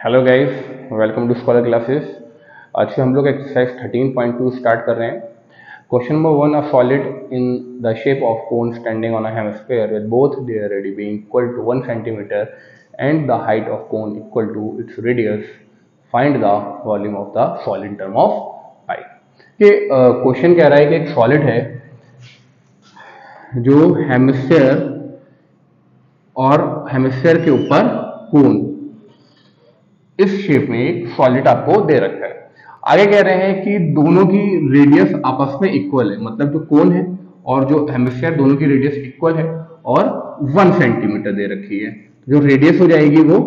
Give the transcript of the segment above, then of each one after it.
Hello guys welcome to scholar classes आज से हम लोग एक्सरसाइज 13.2 स्टार्ट कर रहे हैं। Question number one a solid in the shape of cone standing on a hemisphere with both their radii being equal to 1 centimetre and the height of cone equal to its radius find the volume of the solid term of pi ये question कह रहा है कि एक solid है जो hemisphere और hemisphere के ऊपर कोन इस शेप में एक सॉलिड आपको दे रखा है। आगे कह रहे हैं कि दोनों की रेडियस आपस में इक्वल है मतलब जो कोन है और जो हेमिस्फीयर दोनों की रेडियस इक्वल है और वन सेंटीमीटर दे रखी है। जो रेडियस हो जाएगी वो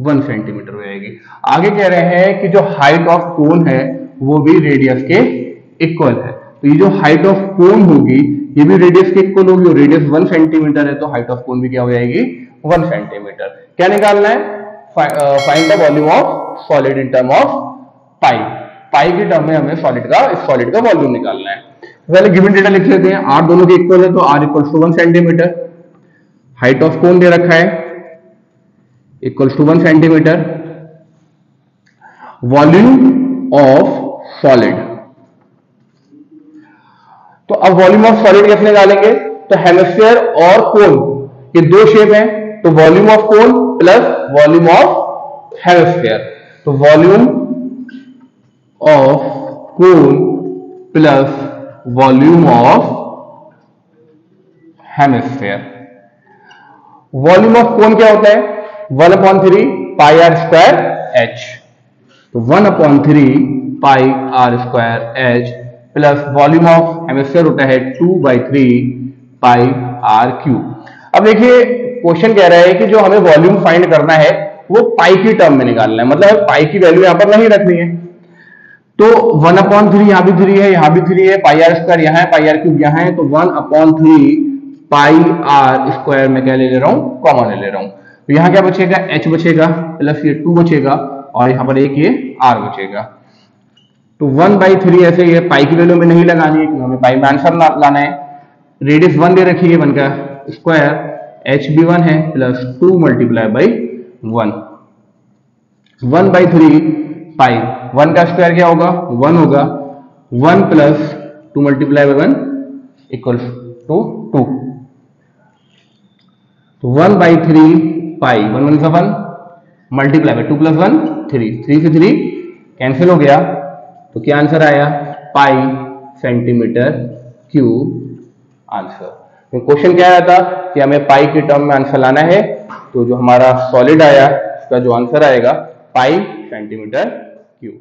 वन सेंटीमीटर हो जाएगी। आगे कह रहे हैं कि जो हाइट ऑफ़ कोन है, वो भी रेडियस के इक्वल है। तो ये जो हाइट ऑफ़ कोन होगी, ये भी रेडियस के इक्वल होगी और रेडियस वन सेंटीमीटर है तो हाइट ऑफ़ कोन भी क्या हो जाएगी? वन सेंटीमीटर क्या निकालना है? Find the volume of solid in term of pi pi के टर्म में हमें सॉलिड का, इस सॉलिड का वॉल्यूम निकालना है। पहले गिवन डेटा लिख लेते हैं। आर दोनों के इक्वल है तो r equal to one centimetre height of cone दे रखा है। Equal to one centimetre volume of solid तो अब वॉल्यूम ऑफ़ सॉलिड कैसे निकालेंगे? तो हेमिस्फीयर और कोन ये दो शेप है। तो volume of cone plus volume of hemisphere तो volume of cone plus volume of hemisphere volume of cone क्या होता है? One upon three pi r square h तो one upon three pi r square h plus volume of hemisphere होता है two by three pi r cube अब देखिए question कह रहा है कि जो हमें वॉल्यूम फाइंड करना है, वो पाई की टर्म में निकालना है। मतलब पाई की वैल्यू यहाँ पर नहीं रखनी है। तो वन अपॉन थ्री यहाँ भी थ्री है, यहाँ भी थ्री है, पाई आर स्क्वायर यहाँ है, पाई आर क्यूब यहाँ है तो one upon three pi r square में क्या ले ले रहा हूँ, कॉमन ले ले रहा हूँ। तो यहाँ क्या बचेगा? एच बचेगा प्लस ये टू बचेगा, और यहाँ पर एक ये आर बचेगा। तो वन बाई थ्री ऐसे ये पाई की वैल्यू में नहीं लगानी है, क्योंकि हमें पाई में आंसर लाना है। रेडियस वन दे रखी है वन का स्क्वायर एच बी वन है plus two multiply by one one by three pi one का स्क्वायर क्या होगा? वन होगा. One plus two multiply by one equal to two one by three pi one one सा one multiply by two plus one three three से three cancel हो गया. तो क्या आंसर आया? Pi centimetre cube answer question क्या आया था कि हमें पाई के टर्म में आंसर लाना है तो जो हमारा सॉलिड आया, उसका जो आंसर आएगा पाई सेंटीमीटर क्यूब